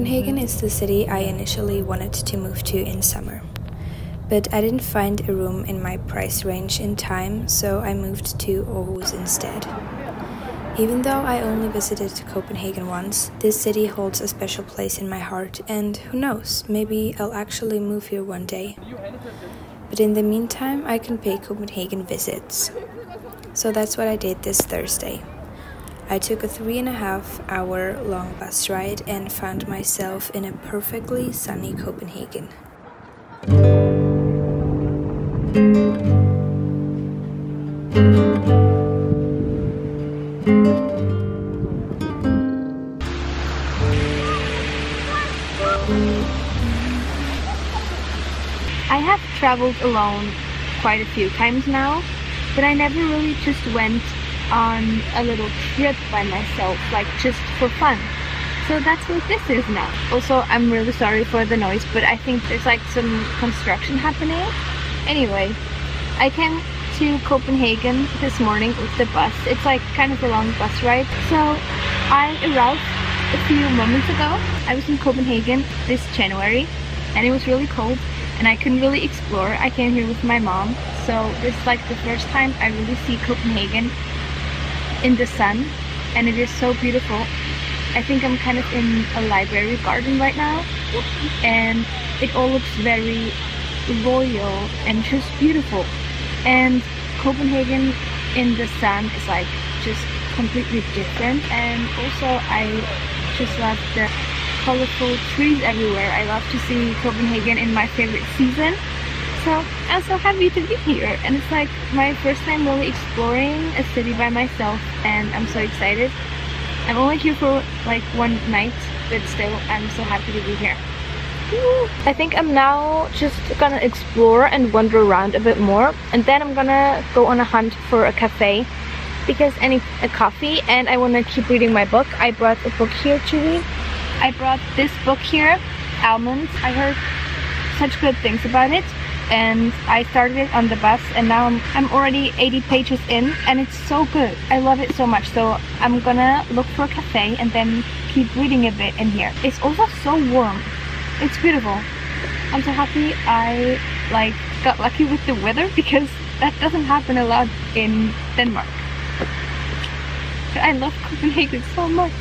Copenhagen is the city I initially wanted to move to in summer. But I didn't find a room in my price range in time, so I moved to Aarhus instead. Even though I only visited Copenhagen once, this city holds a special place in my heart, and who knows, maybe I'll actually move here one day. But in the meantime, I can pay Copenhagen visits. So that's what I did this Thursday. I took a three and a half hour long bus ride and found myself in a perfectly sunny Copenhagen. I have traveled alone quite a few times now, but I never really just went on a little trip by myself, like just for fun. So that's what this is now. Also, I'm really sorry for the noise, but I think there's like some construction happening. Anyway, I came to Copenhagen this morning with the bus. It's like kind of a long bus ride. So I arrived a few moments ago. I was in Copenhagen this January and it was really cold and I couldn't really explore. I came here with my mom. So this is like the first time I really see Copenhagen in the sun and it is so beautiful. I think I'm kind of in a library garden right now and it all looks very royal and just beautiful and Copenhagen in the sun is like just completely different and also I just love the colorful trees everywhere. I love to see Copenhagen in my favorite season so I'm so happy to be here and it's like my first time really exploring a city by myself and I'm so excited. I'm only here for like one night but still I'm so happy to be here. I think I'm now just gonna explore and wander around a bit more and then I'm gonna go on a hunt for a cafe because I need a coffee and I want to keep reading my book. I brought a book here to read. I brought this book here, Almonds. I heard such good things about it and I started it on the bus and now I'm, I'm already 80 pages in and it's so good. I love it so much so I'm gonna look for a cafe and then keep reading a bit in here. It's also so warm. It's beautiful. I'm so happy I like got lucky with the weather because that doesn't happen a lot in Denmark. But I love Copenhagen so much.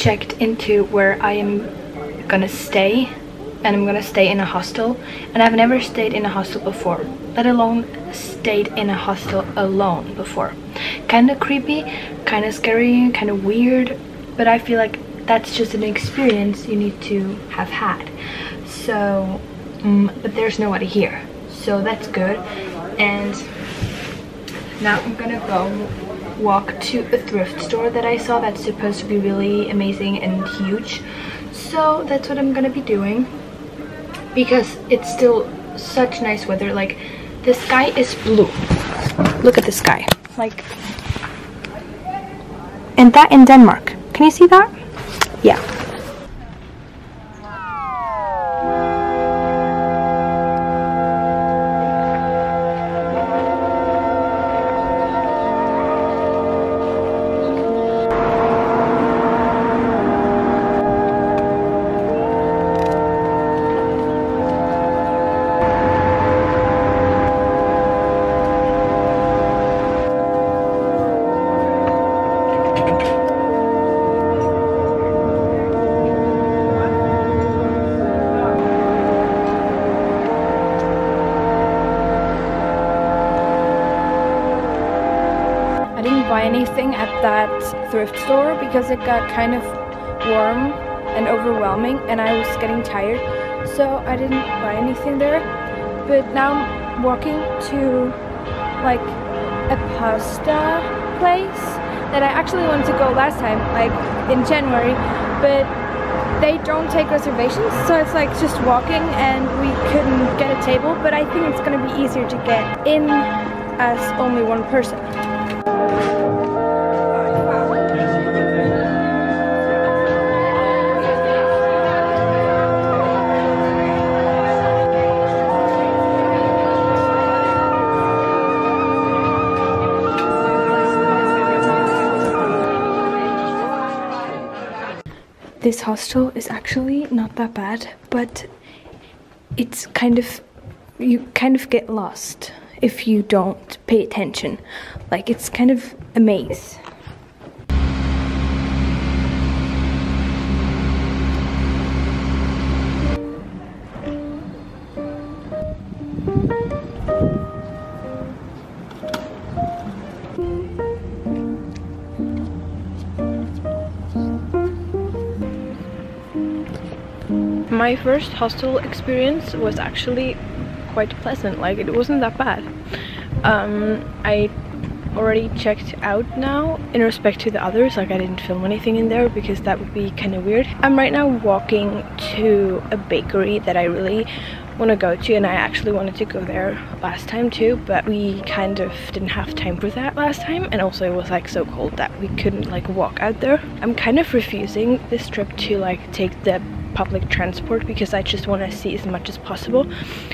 Checked into where I am gonna stay and I'm gonna stay in a hostel and I've never stayed in a hostel before let alone stayed in a hostel alone before. Kind of creepy kind of scary kind of weird but I feel like that's just an experience you need to have had. So um, but there's nobody here so that's good. And now I'm gonna go walk to a thrift store that I saw that's supposed to be really amazing and huge. So that's what I'm gonna be doing because it's still such nice weather. Like the sky is blue. Look at the sky. Like and that in Denmark. Can you see that? Yeah. At that thrift store because it got kind of warm and overwhelming and I was getting tired. So I didn't buy anything there. But now I'm walking to like a pasta place that I actually wanted to go last time like in January. But they don't take reservations so it's like just walking and we couldn't get a table. But I think it's gonna be easier to get in as only one person. This hostel is actually not that bad, but it's kind of you kind of get lost if you don't pay attention. Like it's kind of a maze. My first hostel experience was actually quite pleasant, like it wasn't that bad. Um, I already checked out now in respect to the others, like I didn't film anything in there because that would be kind of weird. I'm right now walking to a bakery that I really want to go to and I actually wanted to go there last time too but we kind of didn't have time for that last time and also it was like so cold that we couldn't like walk out there. I'm kind of refusing this trip to like take the public transport because I just want to see as much as possible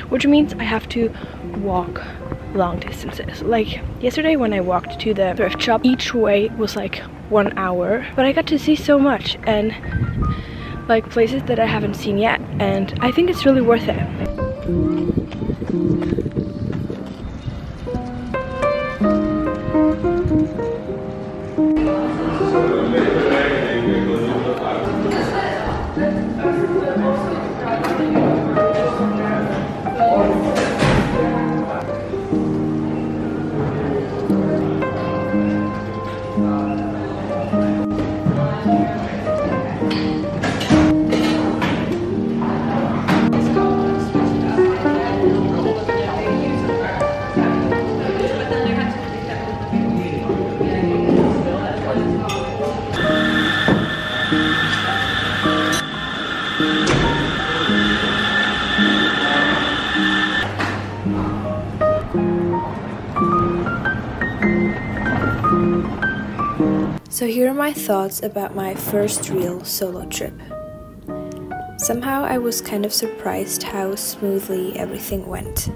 which means I have to walk long distances. Like yesterday when I walked to the thrift shop each way was like one hour but I got to see so much and like places that I haven't seen yet and I think it's really worth it Thank you. So, here are my thoughts about my first real solo trip. Somehow, I was kind of surprised how smoothly everything went.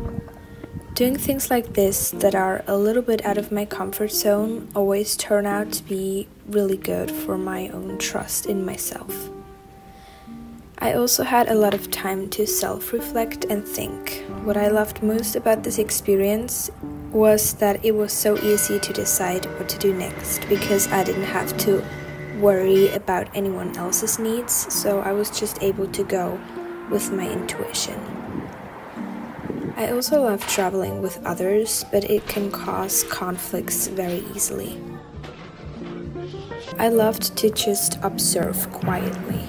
Doing things like this that are a little bit out of my comfort zone always turn out to be really good for my own trust in myself. I also had a lot of time to self reflect and think. What I loved most about this experience was that it was so easy to decide what to do next because I didn't have to worry about anyone else's needs, so I was just able to go with my intuition. I also love traveling with others, but it can cause conflicts very easily. I loved to just observe quietly.